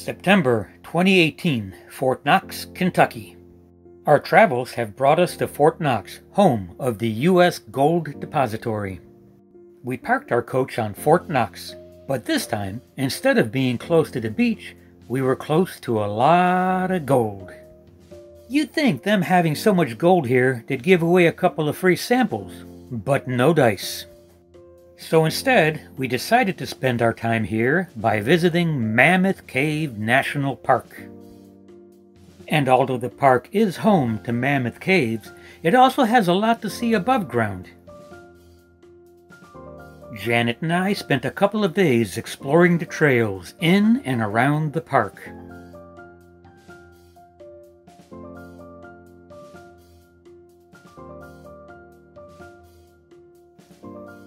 September 2018, Fort Knox, Kentucky. Our travels have brought us to Fort Knox, home of the U.S. Gold Depository. We parked our coach on Fort Knox, but this time, instead of being close to the beach, we were close to a lot of gold. You'd think them having so much gold here they'd give away a couple of free samples, but no dice. So instead, we decided to spend our time here by visiting Mammoth Cave National Park. And although the park is home to Mammoth Caves, it also has a lot to see above ground. Janet and I spent a couple of days exploring the trails in and around the park.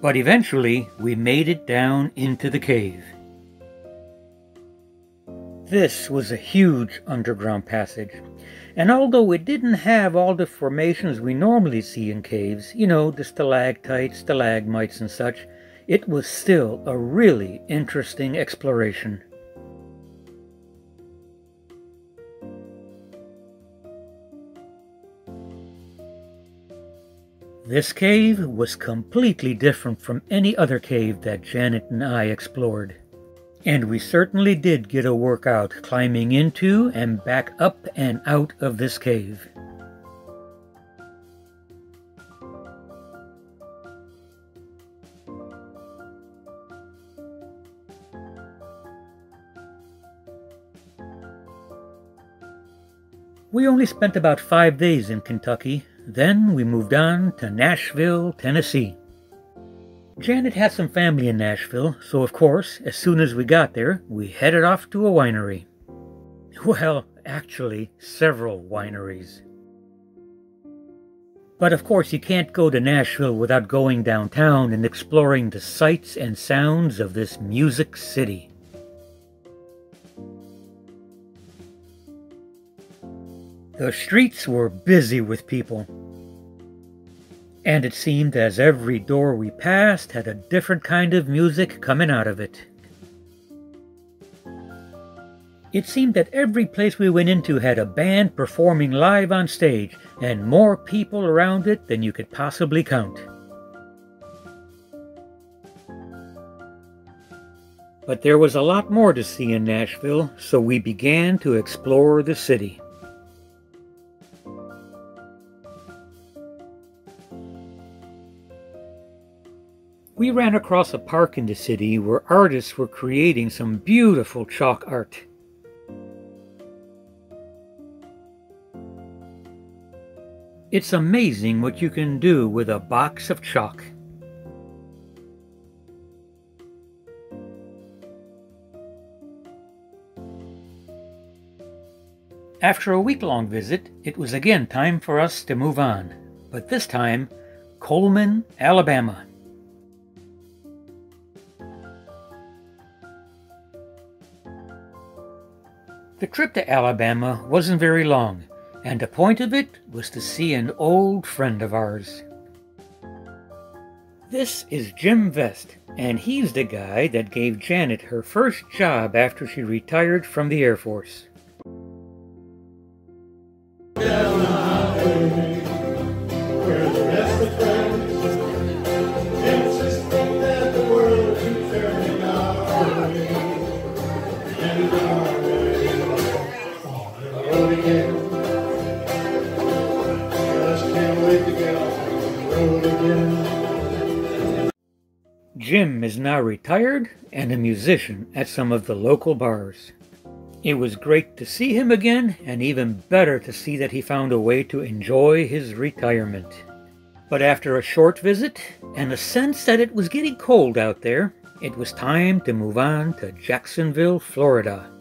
But eventually, we made it down into the cave. This was a huge underground passage, and although it didn't have all the formations we normally see in caves, you know, the stalactites, stalagmites, and such, it was still a really interesting exploration. This cave was completely different from any other cave that Janet and I explored. And we certainly did get a workout climbing into and back up and out of this cave. We only spent about five days in Kentucky, then we moved on to Nashville, Tennessee. Janet had some family in Nashville, so of course, as soon as we got there, we headed off to a winery. Well, actually, several wineries. But of course, you can't go to Nashville without going downtown and exploring the sights and sounds of this music city. The streets were busy with people. And it seemed as every door we passed had a different kind of music coming out of it. It seemed that every place we went into had a band performing live on stage, and more people around it than you could possibly count. But there was a lot more to see in Nashville, so we began to explore the city. We ran across a park in the city where artists were creating some beautiful chalk art. It's amazing what you can do with a box of chalk. After a week-long visit, it was again time for us to move on, but this time, Cullman, Alabama. The trip to Alabama wasn't very long, and the point of it was to see an old friend of ours. This is Jim Vest, and he's the guy that gave Janet her first job after she retired from the Air Force. Jim is now retired and a musician at some of the local bars. It was great to see him again, and even better to see that he found a way to enjoy his retirement. But after a short visit, and a sense that it was getting cold out there, it was time to move on to Jacksonville, Florida.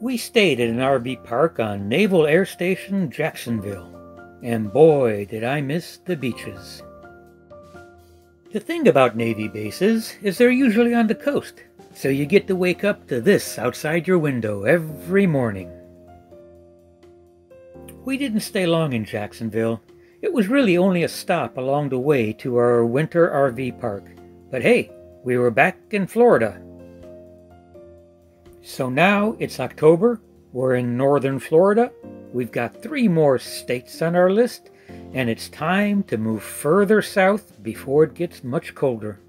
We stayed at an RV park on Naval Air Station, Jacksonville, and boy did I miss the beaches. The thing about Navy bases is they're usually on the coast, so you get to wake up to this outside your window every morning. We didn't stay long in Jacksonville. It was really only a stop along the way to our winter RV park. But hey, we were back in Florida. So now it's October, we're in northern Florida, we've got three more states on our list, and it's time to move further south before it gets much colder.